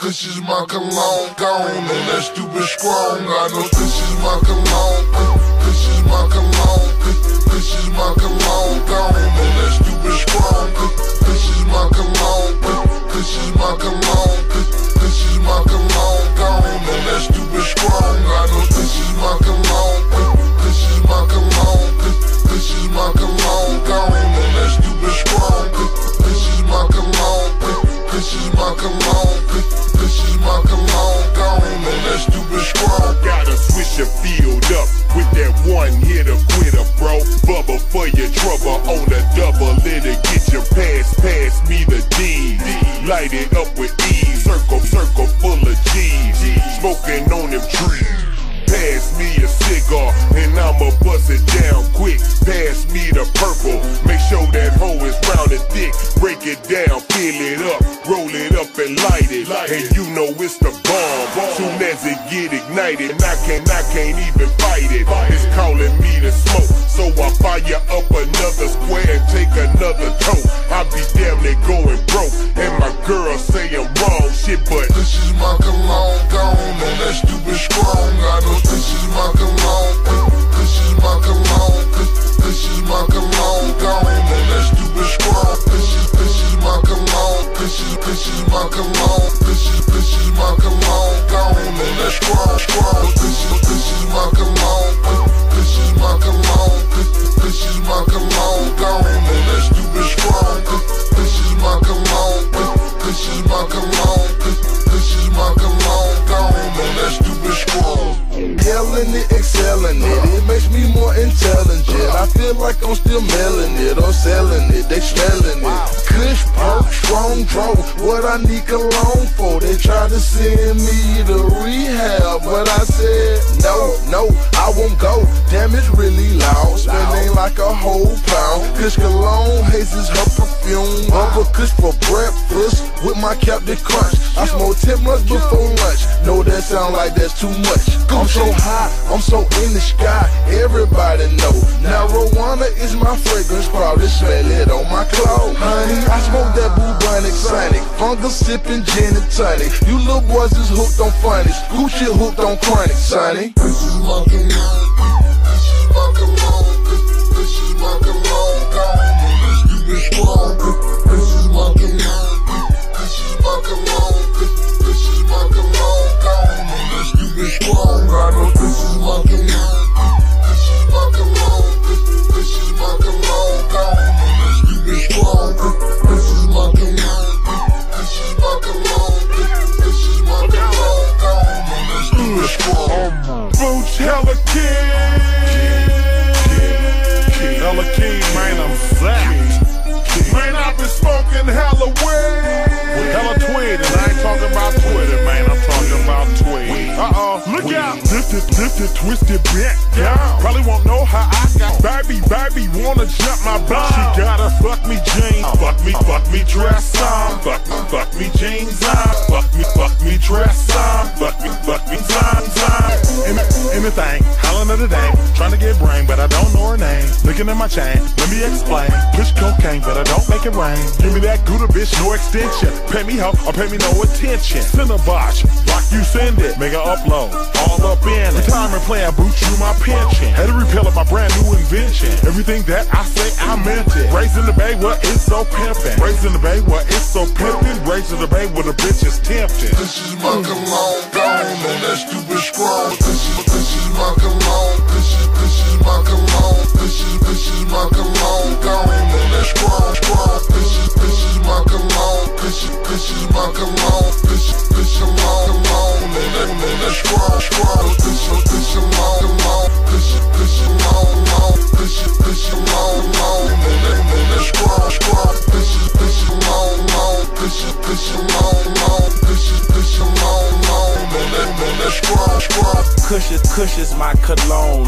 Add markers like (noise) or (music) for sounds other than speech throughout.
Is my cologne gone on that stupid strong. I know this is my cologne. Is my cologne. Is my cologne gone on that stupid strong. Trouble on the double. It get your pass, pass me the D. Light it up with ease. Circle, circle full of G's. Smoking on them trees. Pass me a cigar and I'ma bust it down quick. Pass me the purple. Make sure that hoe is brown and thick. Break it down, fill it up, roll it up and light it. And you know it's the bomb. Soon as it get ignited, and I can't, I can't even fight it. It's calling me to smoke, so I this like I'm still mailing it. Or selling it, they smelling it. Kush, perk, strong draw, what I need cologne for. They tried to send me to rehab, but I said, no, no, Won't go. Damn, it's really loud, spending like a whole pound. Kush cologne hazes her perfume. Bubba Kush for breakfast with my Captain Crunch. I smoke 10 blunts before lunch. Know that sound like that's too much. I'm so high, I'm so in the sky. Everybody know. Marijuana is my fragrance, probably smell it on my clothes. Honey, I smoke that bubonic sonic. Fungus sipping gin and tonic. You little boys is hooked on funny. Shit hooked on chronic, sonny. This is my Lifted, twisted, bent down. Probably won't know how I got baby, baby, wanna jump my block. She gotta fuck me jeans, fuck me, fuck me dress on, fuck me, fuck me jeans on, fuck me, fuck me dress on, fuck me, fuck me time, time. Any, anything, hollering at a dame, trying to get brain, but I don't know her name. Looking at my chain, let me explain. Push cocaine, but I don't make it rain. Give me that Gouda bitch, no extension. Pay me hoe or pay me no attention. Send a bosh, like you send it, make a upload, all up in it. Retirement plan, boot you my pension. Had to repel up my brand new invention. Everything that I say, I meant it. Raising the bay where it's so pimpin'. Raising the bay where it's so pimpin'. Raising the bay where the bitch is tempting. This is my cologne gone on that stupid scroll. This is this is my cologne. This is this is my cologne. This is this is my cologne Kush is, Kush is my cologne.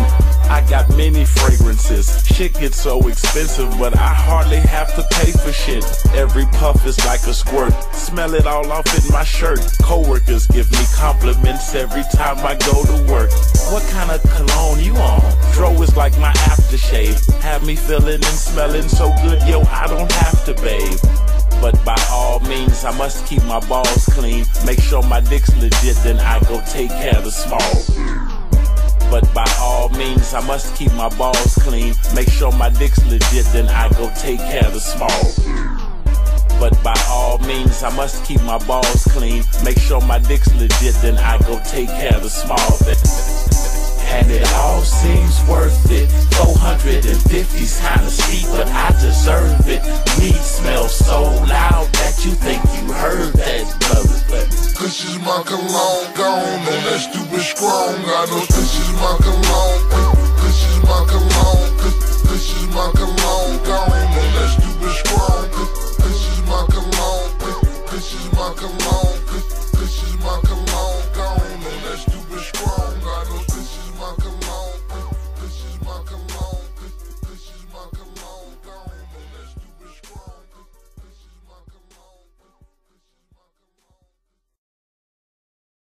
I got many fragrances. Shit gets so expensive, but I hardly have to pay for shit. Every puff is like a squirt. Smell it all off in my shirt. Coworkers give me compliments every time I go to work. What kind of cologne you on? Dro is like my aftershave. Have me feeling and smelling so good, yo, I don't have to bathe. But by all means, I must keep my balls clean. Make sure my dick's legit, then I go take care of the small. But by all means, I must keep my balls clean. Make sure my dick's legit, then I go take care of the small. But by all means, I must keep my balls clean. Make sure my dick's legit, then I go take care of the small. (laughs) And it all seems worth it. 450's kinda steep, but I deserve it. Weed smells so loud that you think you heard that, brother. This is my cologne gone on that stupid strong. I know this is my cologne.